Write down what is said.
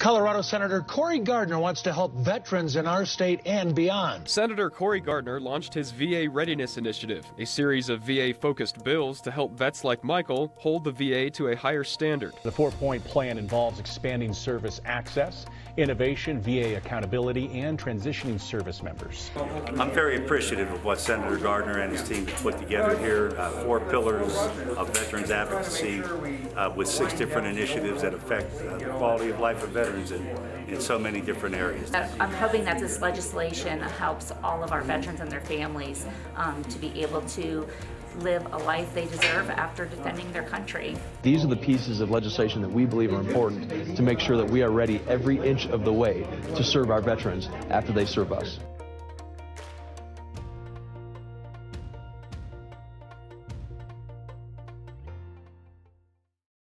Colorado Senator Cory Gardner wants to help veterans in our state and beyond. Senator Cory Gardner launched his VA Readiness Initiative, a series of VA focused bills to help vets like Michael hold the VA to a higher standard. The four point plan involves expanding service access, innovation, VA accountability, and transitioning service members. I'm very appreciative of what Senator Gardner and his team have put together here. Uh, four pillars of veterans advocacy uh, with six different initiatives that affect uh, the quality of life of veterans in, in so many different areas. I'm hoping that this legislation helps all of our veterans and their families um, to be able to live a life they deserve after defending their country. These are the pieces of legislation that we believe are important to make sure that we are ready every inch of the way to serve our veterans after they serve us.